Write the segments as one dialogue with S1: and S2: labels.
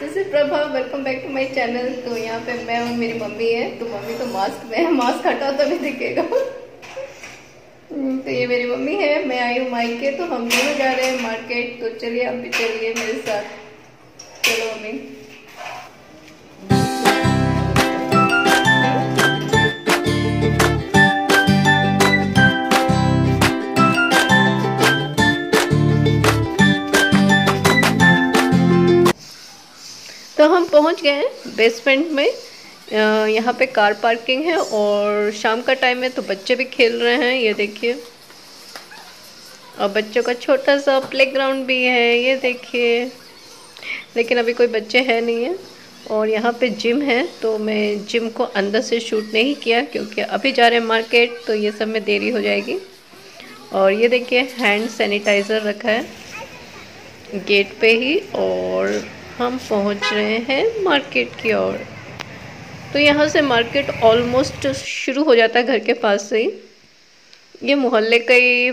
S1: This is Prabha welcome back to my channel तो यहाँ पे मैं और मेरी मम्मी है तो मम्मी तो मास्क में है मास्क हटाओ तभी दिखेगा। तो ये मेरी मम्मी है, मैं आई हूँ माइक के तो हम दोनों जा रहे हैं मार्केट। तो चलिए आप भी चलिए मेरे साथ। चलो मम्मी। तो हम पहुँच गए हैं बेसमेंट में। यहाँ पे कार पार्किंग है और शाम का टाइम है तो बच्चे भी खेल रहे हैं, ये देखिए। और बच्चों का छोटा सा प्लेग्राउंड भी है, ये देखिए। लेकिन अभी कोई बच्चे हैं नहीं है और यहाँ पे जिम है तो मैं जिम को अंदर से शूट नहीं किया क्योंकि अभी जा रहे हैं मार्केट तो ये सब में देरी हो जाएगी। और ये देखिए हैंड सैनिटाइज़र रखा है गेट पे ही और हम पहुँच रहे हैं मार्केट की ओर। तो यहाँ से मार्केट ऑलमोस्ट शुरू हो जाता है घर के पास से ही। ये मोहल्ले का ही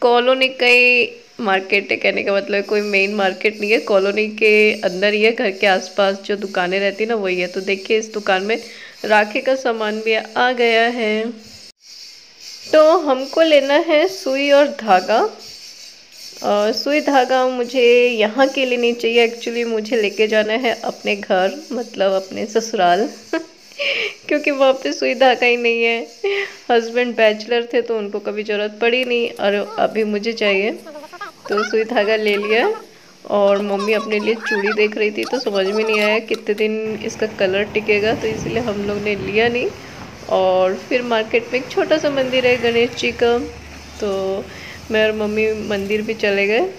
S1: कॉलोनी का ही मार्केट है, कहने का मतलब कोई मेन मार्केट नहीं है, कॉलोनी के अंदर ही है, घर के आसपास जो दुकानें रहती ना, वही है। तो देखिए, इस दुकान में राखी का सामान भी आ गया है। तो हमको लेना है सुई और धागा। सुई धागा मुझे यहाँ के लिए नहीं चाहिए। एक्चुअली मुझे लेके जाना है अपने घर मतलब अपने ससुराल। क्योंकि वहाँ पे सुई धागा ही नहीं है। हस्बैंड बैचलर थे तो उनको कभी ज़रूरत पड़ी नहीं। और अभी मुझे चाहिए। तो सुई धागा ले लिया। और मम्मी अपने लिए चूड़ी देख रही थी तो समझ में नहीं आया कितने दिन इसका कलर टिकेगा तो इसलिए हम लोग ने लिया नहीं। और फिर मार्केट में एक छोटा सा मंदिर है गणेश जी का। तो मैं और मम्मी मंदिर भी चले गए।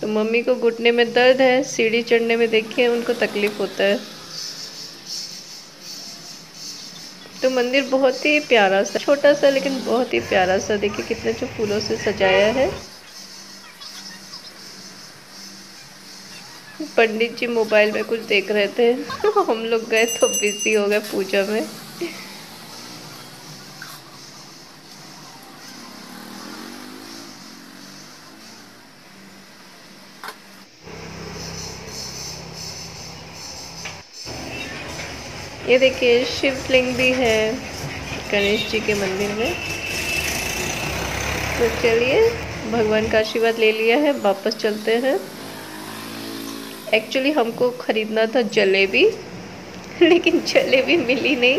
S1: तो मम्मी को घुटने में दर्द है, सीढ़ी चढ़ने में देखिए, उनको तकलीफ़ होता है। तो मंदिर बहुत ही प्यारा सा, छोटा सा लेकिन बहुत ही प्यारा सा, देखिए कितने जो फूलों से सजाया है। पंडित जी मोबाइल में कुछ देख रहे थे। हम लोग गए तो बिज़ी हो गए पूजा में। ये देखिए, शिवलिंग भी है गणेश जी के मंदिर में। तो चलिए, भगवान का आशीर्वाद ले लिया है, वापस चलते हैं। एक्चुअली हमको ख़रीदना था जलेबी, लेकिन जलेबी मिली नहीं।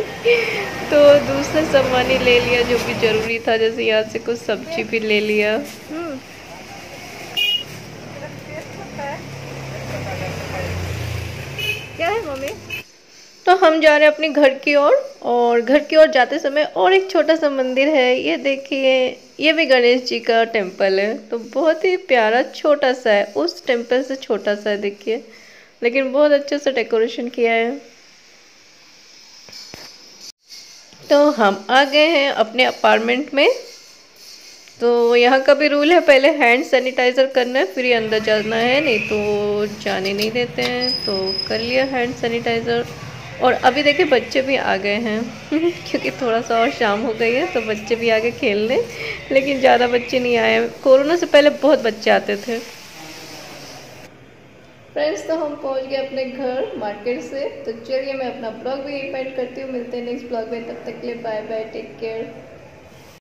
S1: तो दूसरा सामान ही ले लिया जो भी ज़रूरी था, जैसे यहाँ से कुछ सब्ज़ी भी ले लिया। हम्म। क्या है, मम्मी? तो हम जा रहे हैं अपने घर की ओर और, और घर की ओर जाते समय और एक छोटा सा मंदिर है। ये देखिए ये भी गणेश जी का टेंपल है। तो बहुत ही प्यारा छोटा सा है। उस टेंपल से छोटा सा है देखिए। लेकिन बहुत अच्छे से डेकोरेशन किया है। तो हम आ गए हैं अपने अपार्टमेंट में। तो यहाँ का भी रूल है पहले हैंड सैनिटाइज़र करना है फिर ही अंदर जाना है नहीं तो जाने नहीं देते हैं। तो कर लिया हैंड सैनिटाइज़र। और अभी देखिए बच्चे भी आ गए हैं, क्योंकि थोड़ा सा और शाम हो गई है तो बच्चे भी आ गए खेलने लेकिन ज़्यादा बच्चे नहीं आए कोरोना से पहले बहुत बच्चे आते थे। फ्रेंड्स तो हम पहुँच गए अपने घर मार्केट से। तो चलिए, मैं अपना ब्लॉग भी एंड करती हूँ। मिलते हैं नेक्स्ट ब्लॉग में। तब तक के लिए बाय बाय टेक केयर।